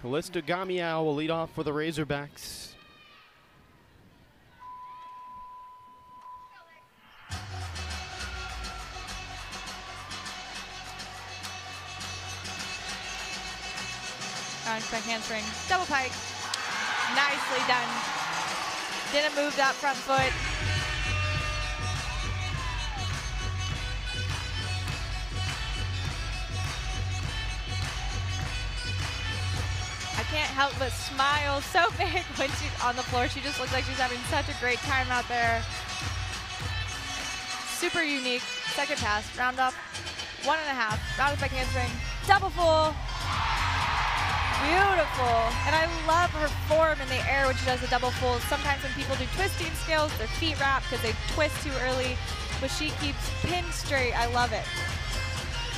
Callista Gamiao will lead off for the Razorbacks. Back handspring, double pike. Nicely done. Didn't move that front foot. Help but smile so big when she's on the floor. She just looks like she's having such a great time out there. Super unique. Second pass, round up, one and a half, round up back handspring, double full. Beautiful. And I love her form in the air when she does the double full. Sometimes when people do twisting skills, their feet wrap because they twist too early, but she keeps pin straight. I love it.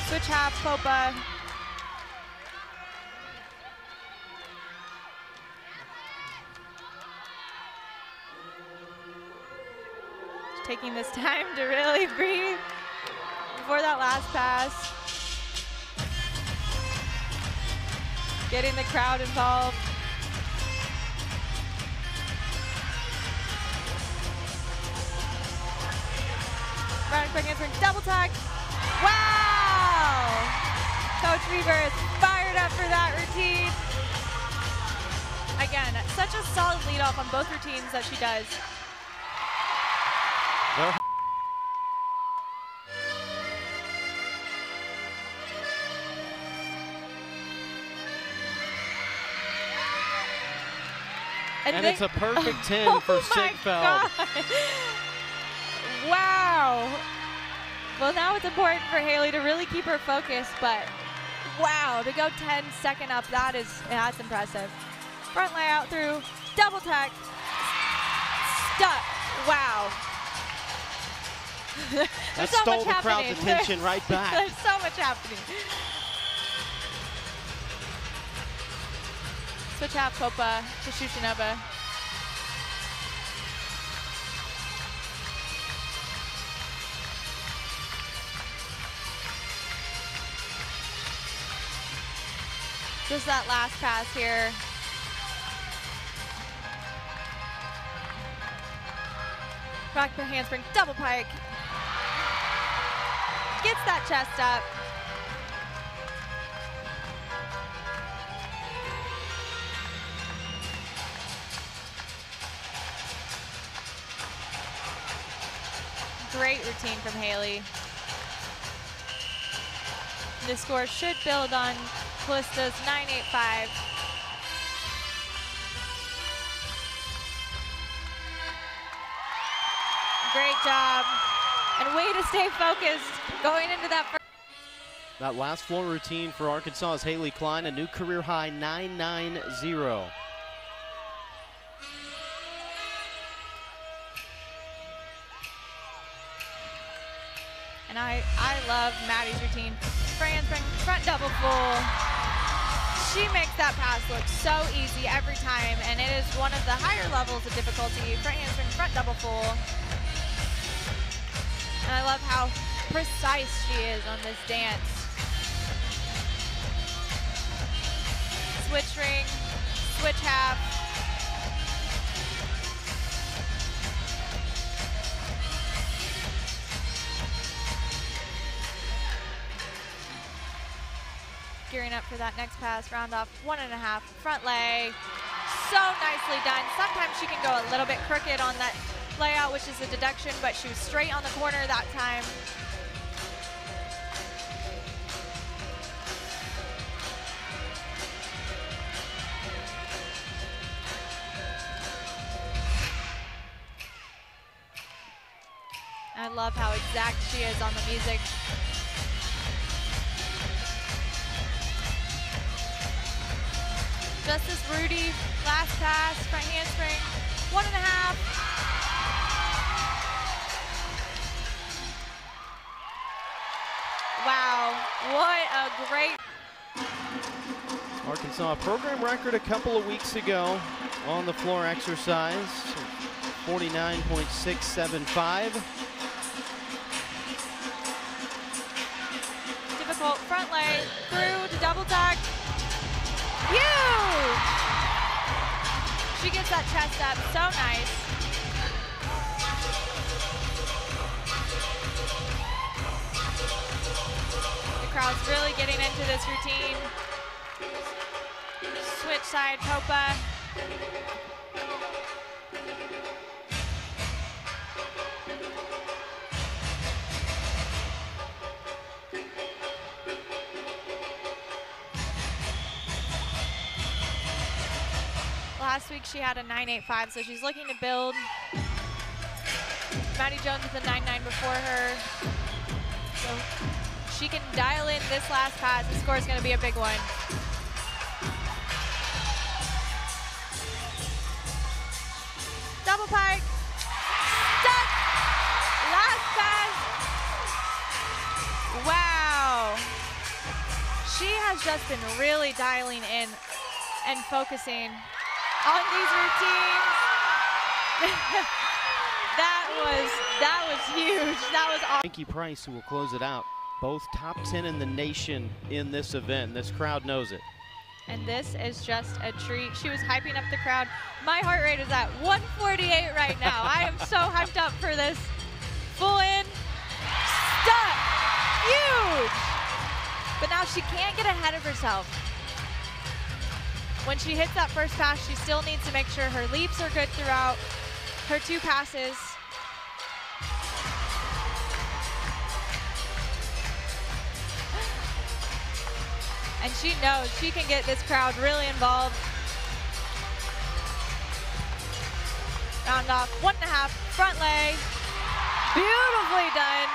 Switch half, Popa. Taking this time to really breathe before that last pass. Getting the crowd involved. Round quick answer, double tuck. Wow! Coach Wieber is fired up for that routine. Again, such a solid lead off on both routines that she does. They're And it's a perfect 10 oh for Sigfeld. Wow. Well, now it's important for Haley to really keep her focus, but wow, to go 10 second up, that is that's impressive. Front layout through, double tuck, stuck. Wow. There's That so stole much the crowd's happening. attention right back. There's so much happening. Switch half Popa to Shushunova. Just that last pass here. Back the handspring, double pike. Gets that chest up. Great routine from Haley. The score should build on Callista's 985. Great job. And way to stay focused going into that first. That last floor routine for Arkansas is Haley Klein, a new career high 990. And I, I love Maddie's routine. Front handspring, front double full. She makes that pass look so easy every time, and it is one of the higher levels of difficulty. Front handspring, front double full. And I love how precise she is on this dance. Switch ring, switch half. Gearing up for that next pass, round off one and a half, front lay. So nicely done. Sometimes she can go a little bit crooked on that layout, which is a deduction, but she was straight on the corner that time. I love how exact she is on the music. Justice Rudy, last pass, front handspring, one and a half. Wow, what a great Arkansas program record a couple of weeks ago on the floor exercise, 49.675. difficult front lay through to double tuck. Huge! She gets that chest up, so nice. Crowd's really getting into this routine. Switch side, Popa. Last week she had a 9.85, so she's looking to build. Maddie Jones with a 9.9 before her. So she can dial in this last pass. The score is going to be a big one. Double pike. Stuck. Last pass. Wow. She has just been really dialing in and focusing on these routines. that was that was huge. That was awesome. Frankie Price who will close it out. Both top 10 in the nation in this event. This crowd knows it. And this is just a treat. She was hyping up the crowd. My heart rate is at 148 right now. I am so hyped up for this. Full in. Stuck. Huge. But now she can't get ahead of herself. When she hits that first pass, she still needs to make sure her leaps are good throughout her two passes. And she knows she can get this crowd really involved. Round off, one and a half, front lay. Beautifully done.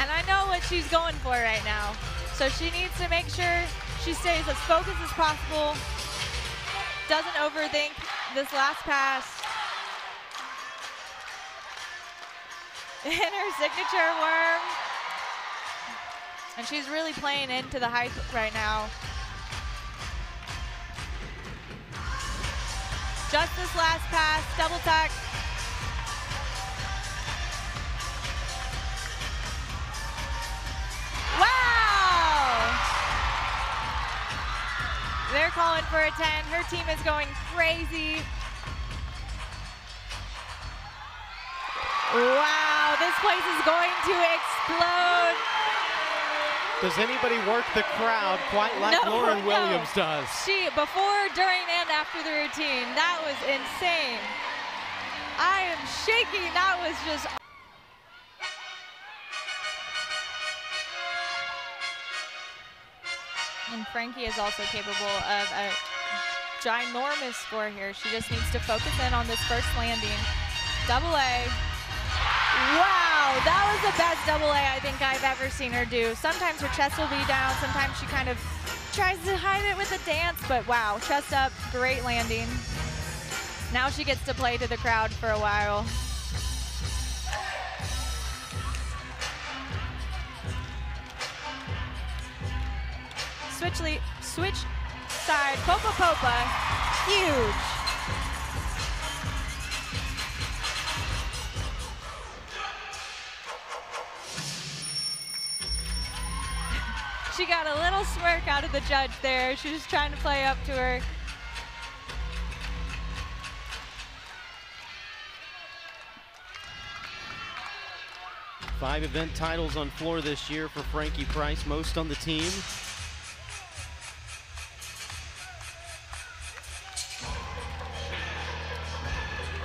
And I know what she's going for right now. So she needs to make sure she stays as focused as possible, doesn't overthink this last pass. In her signature worm. And she's really playing into the hype right now. Just this last pass, double tuck. Wow! They're calling for a 10. Her team is going crazy. Wow, this place is going to explode. Does anybody work the crowd quite like No, Lauren no. Williams does? She, before, during, and after the routine, that was insane. I am shaking. That was just. And Frankie is also capable of a ginormous score here. She just needs to focus in on this first landing. Double A. Wow, that was the best double A I think I've ever seen her do. Sometimes her chest will be down, sometimes she kind of tries to hide it with a dance, but wow, chest up, great landing. Now she gets to play to the crowd for a while. Switch, switch side, Popa Popa, huge. Got a little smirk out of the judge there. She was trying to play up to her. Five event titles on floor this year for Frankie Price, most on the team.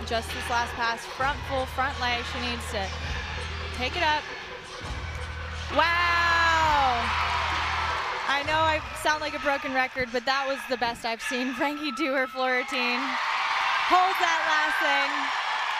Just this last pass, front full, front lay. She needs to take it up. Wow! I know I sound like a broken record, but that was the best I've seen Frankie do her floor routine. That last thing.